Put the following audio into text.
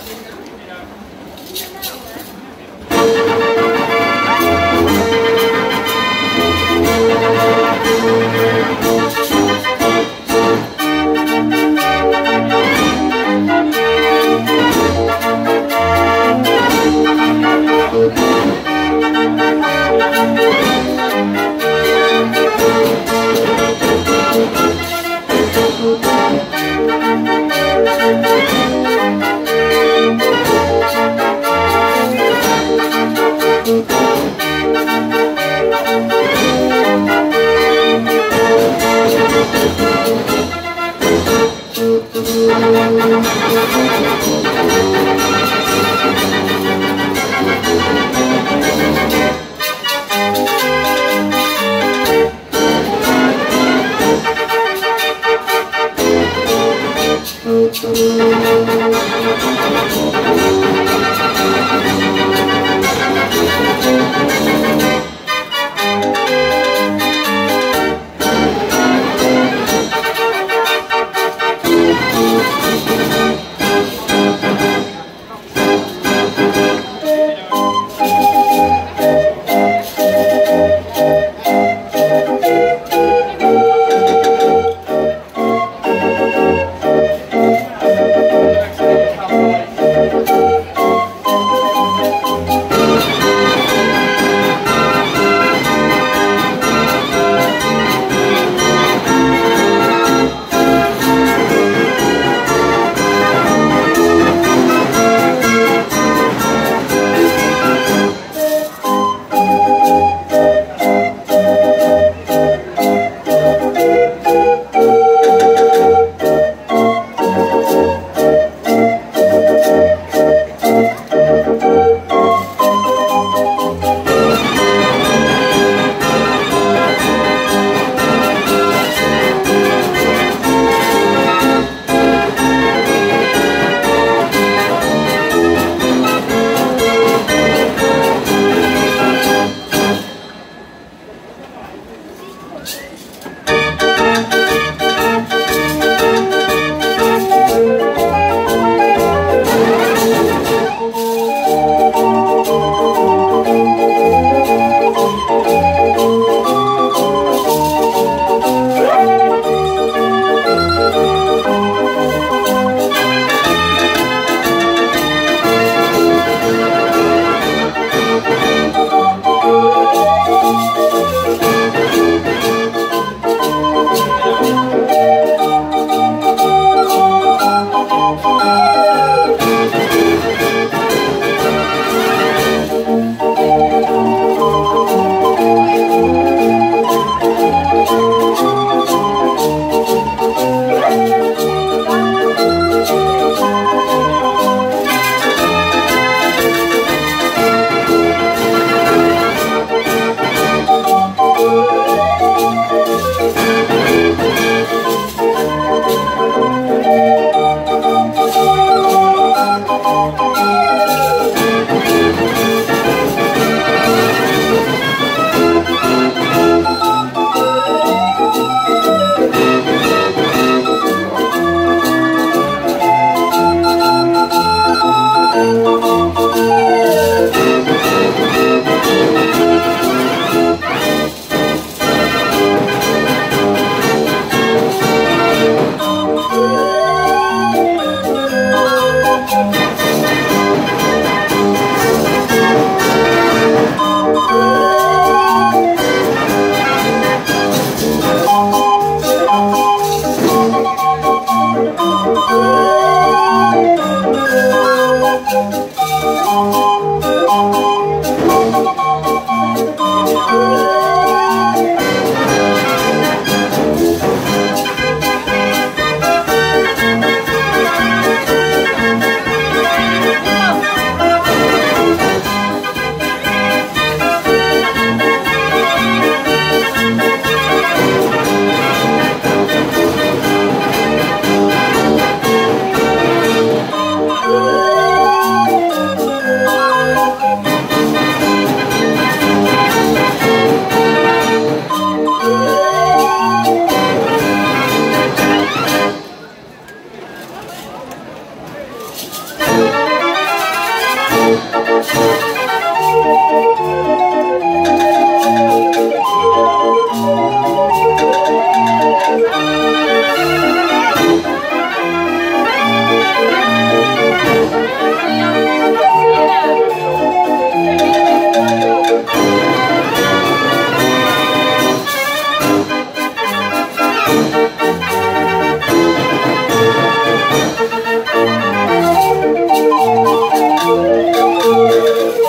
감사합니다. 아,